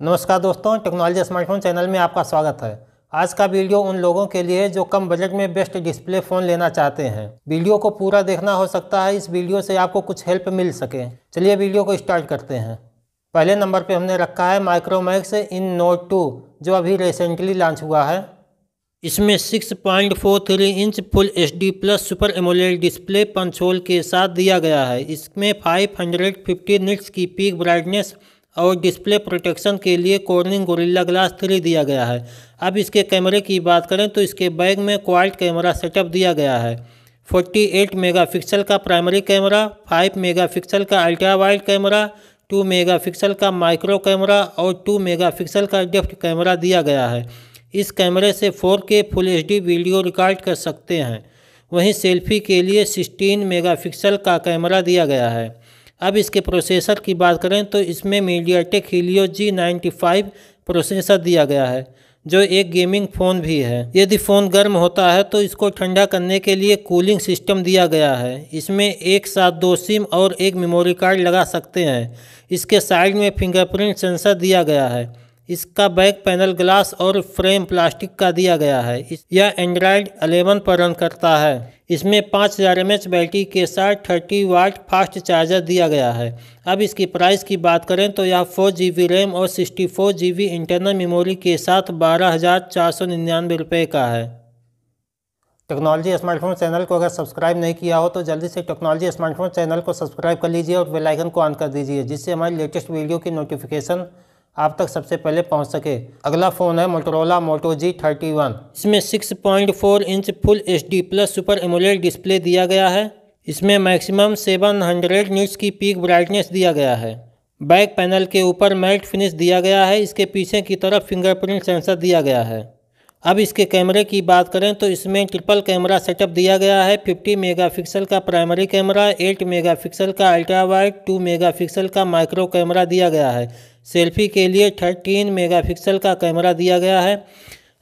नमस्कार दोस्तों, technology smartphone channel में आपका स्वागत है। आज का वीडियो उन लोगों के लिए जो कम बजट में बेस्ट डिस्प्ले फ़ोन लेना चाहते हैं। वीडियो को पूरा देखना हो सकता है, इस वीडियो से आपको कुछ हेल्प मिल सके। चलिए वीडियो को स्टार्ट करते हैं। पहले नंबर पे हमने रखा है माइक्रोमैक्स इन नोट टू, जो अभी रिसेंटली लॉन्च हुआ है। इसमें 6.43 inch full H D plus super AMOLED display punch hole के साथ दिया गया है। इसमें 550 निट्स की पीक ब्राइटनेस और डिस्प्ले प्रोटेक्शन के लिए कॉर्निंग गोरिल्ला ग्लास थ्री दिया गया है। अब इसके कैमरे की बात करें तो इसके बैग में क्वाइट कैमरा सेटअप दिया गया है। 48 मेगापिक्सल का प्राइमरी कैमरा 5 मेगापिक्सल का अल्ट्रा वाइड कैमरा 2 मेगापिक्सल का माइक्रो कैमरा और 2 मेगापिक्सल का डेफ्ट कैमरा दिया गया है। इस कैमरे से 4K full HD video record कर सकते हैं। वहीं सेल्फी के लिए 16 मेगापिक्सल का कैमरा दिया गया है। अब इसके प्रोसेसर की बात करें तो इसमें MediaTek Helio G ninety five processor दिया गया है, जो एक गेमिंग फ़ोन भी है। यदि फ़ोन गर्म होता है तो इसको ठंडा करने के लिए कूलिंग सिस्टम दिया गया है। इसमें एक साथ दो सिम और एक मेमोरी कार्ड लगा सकते हैं। इसके साइड में फिंगरप्रिंट सेंसर दिया गया है। इसका बैक पैनल ग्लास और फ्रेम प्लास्टिक का दिया गया है। यह एंड्रॉयड 11 पर रन करता है। इसमें 5000 हज़ार एम बैटरी के साथ 30 वाट फास्ट चार्जर दिया गया है। अब इसकी प्राइस की बात करें तो यह फोर जी बी रैम और sixty four G B internal memory के साथ बारह हज़ार चार सौ निन्यानवे रुपये का है। टेक्नोलॉजी स्मार्टफ़ोन चैनल को अगर सब्सक्राइब नहीं किया हो तो जल्दी से टेक्नोलॉजी स्मार्टफ़ोन चैनल को सब्सक्राइब कर लीजिए और बेल आइकन को ऑन कर दीजिए, जिससे हमारी लेटेस्ट वीडियो की नोटिफिकेशन आप तक सबसे पहले पहुँच सके। अगला फ़ोन है Motorola Moto G thirty one इसमें 6.4 inch full H D plus super AMOLED display दिया गया है। इसमें मैक्सिमम 700 निट्स की पीक ब्राइटनेस दिया गया है। बैक पैनल के ऊपर मैट फिनिश दिया गया है। इसके पीछे की तरफ़ फिंगरप्रिंट सेंसर दिया गया है। अब इसके कैमरे की बात करें तो इसमें ट्रिपल कैमरा सेटअप दिया गया है 50 मेगापिक्सल का प्राइमरी कैमरा 8 मेगापिक्सल का अल्ट्रा वाइड 2 मेगापिक्सल का माइक्रो कैमरा दिया गया है। सेल्फी के लिए 13 मेगापिक्सल का कैमरा दिया गया है।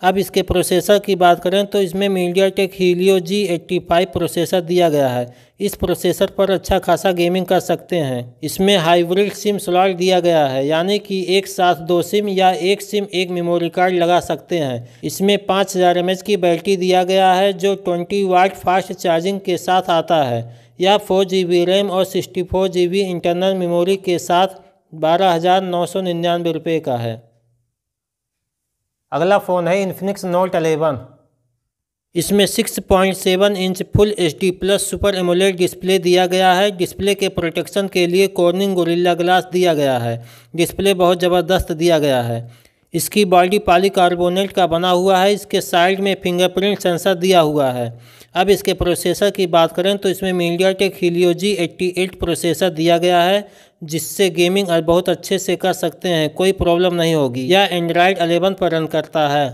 अब इसके प्रोसेसर की बात करें तो इसमें MediaTek Helio G eighty five processor दिया गया है। इस प्रोसेसर पर अच्छा खासा गेमिंग कर सकते हैं। इसमें हाइब्रिड सिम स्लॉट दिया गया है, यानी कि एक साथ दो सिम या एक सिम एक मेमोरी कार्ड लगा सकते हैं। इसमें पाँच हज़ार एम की बैटरी दिया गया है, जो ट्वेंटी वाट फास्ट चार्जिंग के साथ आता है। यह फोर जी बी रैम और sixty four G B internal memory के साथ बारह हज़ार नौ सौ निन्यानवे रुपये का है। अगला फ़ोन है इन्फिनिक्स नोट अलेवन इसमें 6.7 inch full H D plus super AMOLED display दिया गया है। डिस्प्ले के प्रोटेक्शन के लिए कॉर्निंग गोरिल्ला ग्लास दिया गया है। डिस्प्ले बहुत ज़बरदस्त दिया गया है। इसकी बॉडी पॉलीकार्बोनेट का बना हुआ है। इसके साइड में फिंगरप्रिंट सेंसर दिया हुआ है। अब इसके प्रोसेसर की बात करें तो इसमें MediaTek Helio G eighty processor दिया गया है, जिससे गेमिंग बहुत अच्छे से कर सकते हैं, कोई प्रॉब्लम नहीं होगी। यह एंड्रॉयड 11 पर रन करता है।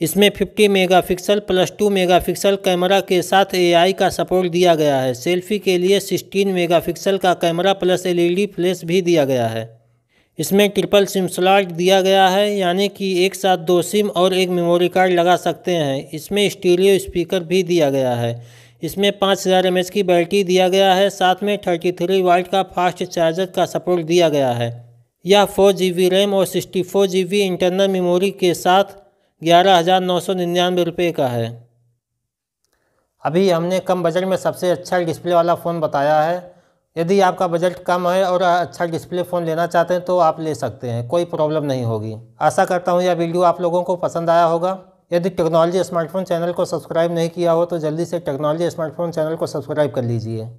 इसमें 50 मेगापिक्सल प्लस 2 मेगापिक्सल कैमरा के साथ एआई का सपोर्ट दिया गया है। सेल्फी के लिए 16 मेगापिक्सल का कैमरा प्लस एलईडी फ्लैश भी दिया गया है। इसमें ट्रिपल सिम स्लॉट दिया गया है, यानी कि एक साथ दो सिम और एक मेमोरी कार्ड लगा सकते हैं। इसमें स्टीरियो स्पीकर भी दिया गया है। इसमें पाँच हज़ार एम की बैटरी दिया गया है, साथ में थर्टी थ्री वाट का फास्ट चार्जर का सपोर्ट दिया गया है। यह फोर जी बी रैम और sixty four G B internal memory के साथ ग्यारह हज़ार नौ सौ निन्यानवे रुपये का है। अभी हमने कम बजट में सबसे अच्छा डिस्प्ले वाला फ़ोन बताया है। यदि आपका बजट कम है और अच्छा डिस्प्ले फ़ोन लेना चाहते हैं तो आप ले सकते हैं, कोई प्रॉब्लम नहीं होगी। आशा करता हूँ यह वीडियो आप लोगों को पसंद आया होगा। यदि टेक्नोलॉजी स्मार्टफ़ोन चैनल को सब्सक्राइब नहीं किया हो तो जल्दी से टेक्नोलॉजी स्मार्टफ़ोन चैनल को सब्सक्राइब कर लीजिए।